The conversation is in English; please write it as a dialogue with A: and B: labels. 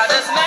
A: how does.